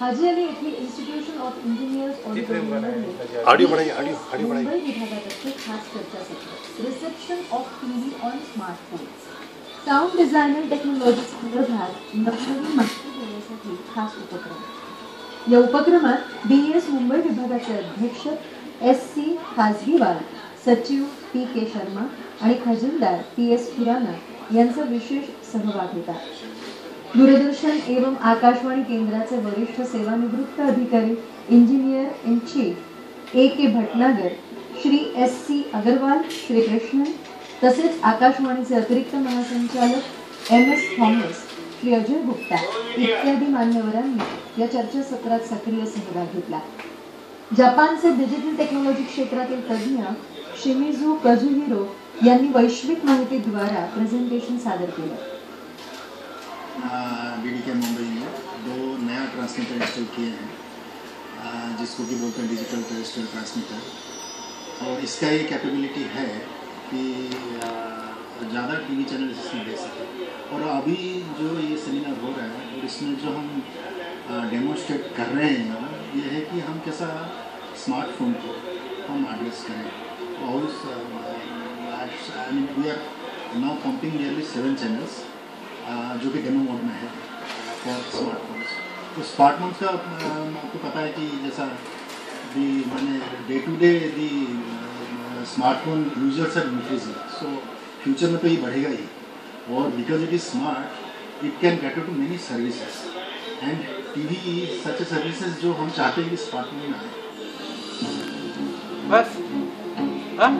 हाजी अली येथील institution of engineers audio Mumbai विभागातर्फे खास चर्चासत्र. Reception of TV on smartphone sound design and technology संदर्भात नवनवीन माहिती देण्यासाठी खास उपक्रम. या उपक्रमात बी एस मुंबई विभागाचे अध्यक्ष एस सी खासगीवाल सचिव पी के शर्मा आणि खजिनदार पी एस खुराना यांचा विशेष सहभाग होता. दूरदर्शन एवं आकाशवाणी केंद्राचे वरिष्ठ सेवानिवृत्त अधिकारी engineer in chief A K Bhatnagar Shri S C Agarwal Srikrishnan तसेच आकाशवाणीचे अतिरिक्त महासंचालक M S Thomas Shri Ajay Gupta इत्यादी मान्यवरांनी या चर्चासत्रात सक्रिय सहभाग घेतला. जपानचे डिजिटल टेक्नॉलॉजी क्षेत्रातील तज्ज्ञ शिमिझू कझुहिरो यांनी वैश्विक माहितीद्वारा प्रेझेंटेशन सादर केलं. बी के मुंबई में दो नया ट्रांसमीटर इंस्टॉल किए हैं। जिसको कि बोलते हैं डिजिटल टेरेस्ट्रियल ट्रांसमीटर और इसका ये कैपेबिलिटी है कि ज़्यादा टीवी चैनल इसमें दे सके। और अभी जो ये सेमिनार हो रहा है, और इसमें जो हम डेमोन्स्ट्रेट कर रहे हैं ये है कि हम कैसा स्मार्टफ़ोन को हम एड्रेस करें। और I mean we are now pumping nearly seven channels जो कि डेमो मोड में है फॉर स्मार्टफोन्स तो स्मार्टफोन्स का आपको पता है कि जैसा दी मैंने day to day the smartphone users are increasing so future में तो ये बढ़ेगा ही। और because it is smart it can cater to many services and T V such a services जो हम चाहते हैं कि स्मार्टफ़ोन में आए। बस हाँ?